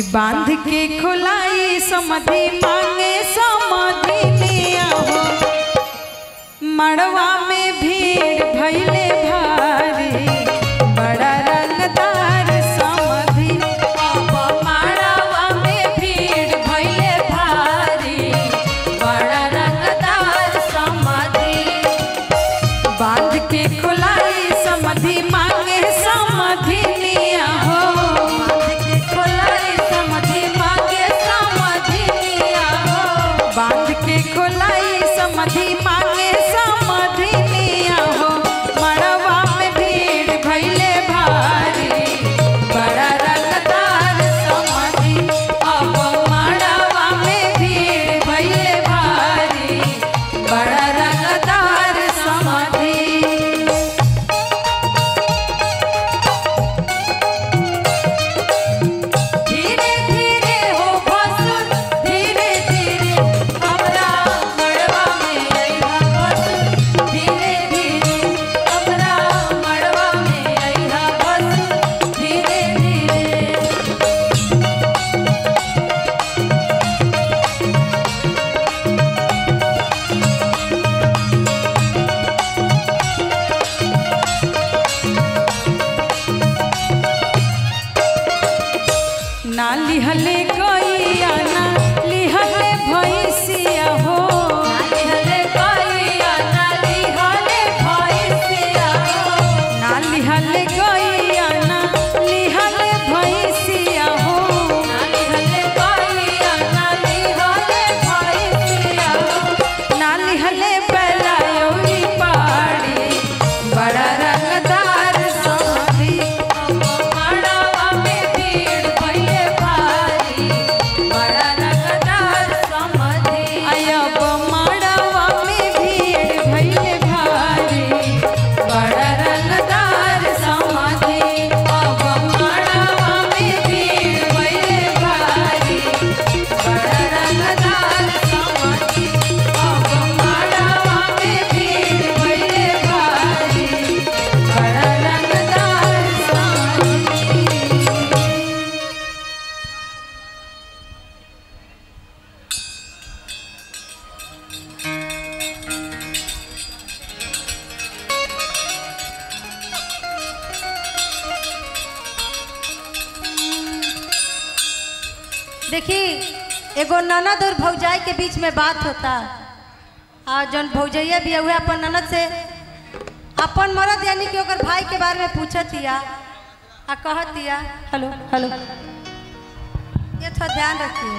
कि बाँध के खुलाई समधि मांगे समधि लिया हो। मड़वा में भीड़ भैले देखी, एगो ननद और भौजाई के बीच में बात होता। आ, जौन भौजैया भी हुए अपन ननद से अपन मरद यानी कि भाई के बारे में पूछत हिया आ कहत हिया हेलो हेलो। ये थोड़ा ध्यान रखिए।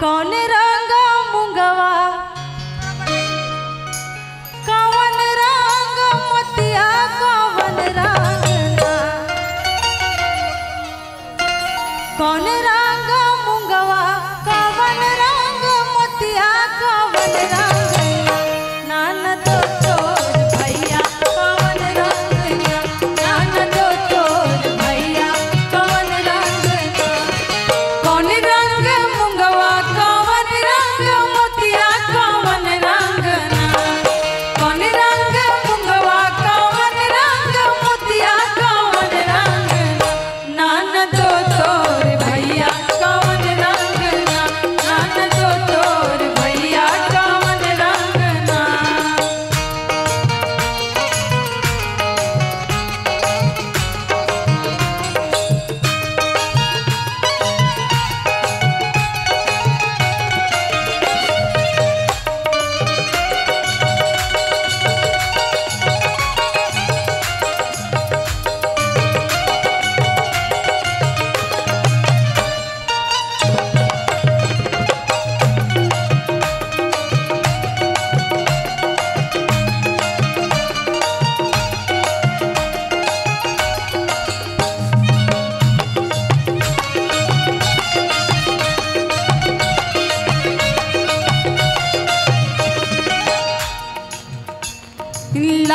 कौन रंग मुंगवा कौन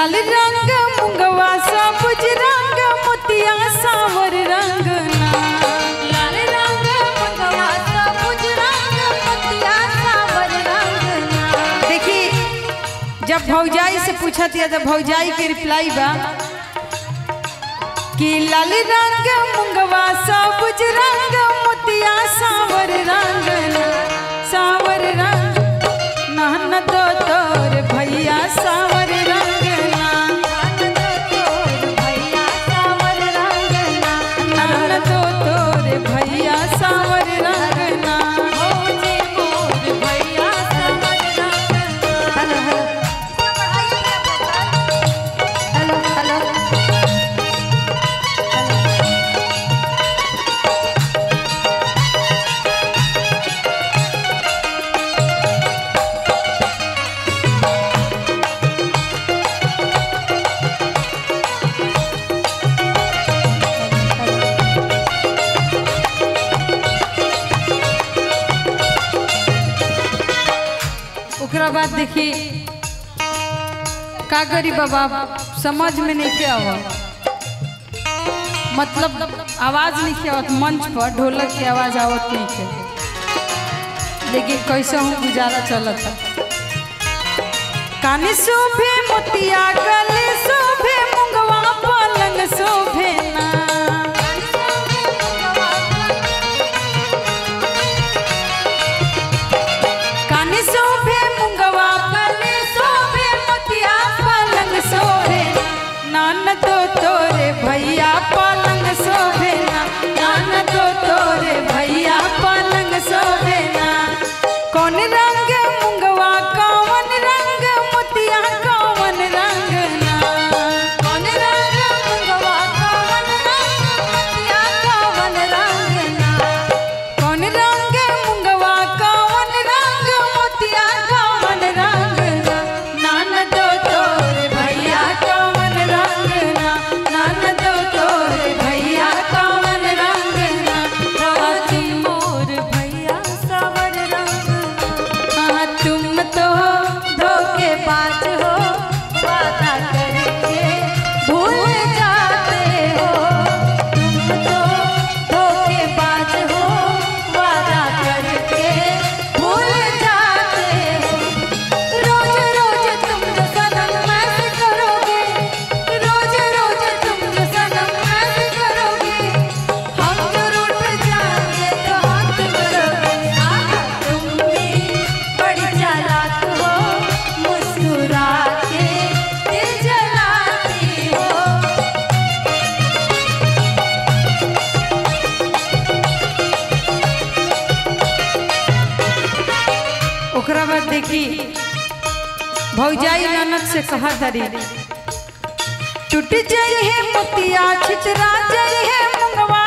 लाल रंग मुंगवा सा, बुज रंग मोतिया सावर रंग जब भौजाई से पूछा है तो भौजाई के रिप्लाई बा कि लाल रंग मुंगवा सा, बुज रंग मोतिया सावर रंग सावर रंग ओकरा बाद देखिए का करी बाबा समझ में नहीं के आवल मतलब आवाज़ नहीं के आवत मंच पर ढोलक की आवाज़ आवत नहीं के लेकिन कैसे हूँ गुजारा चलता? कानी सूफी मोतिया गले भौजाई ननद से कहा धरी टूट जाई है मोतिया छितरा जाई है मुंगवा।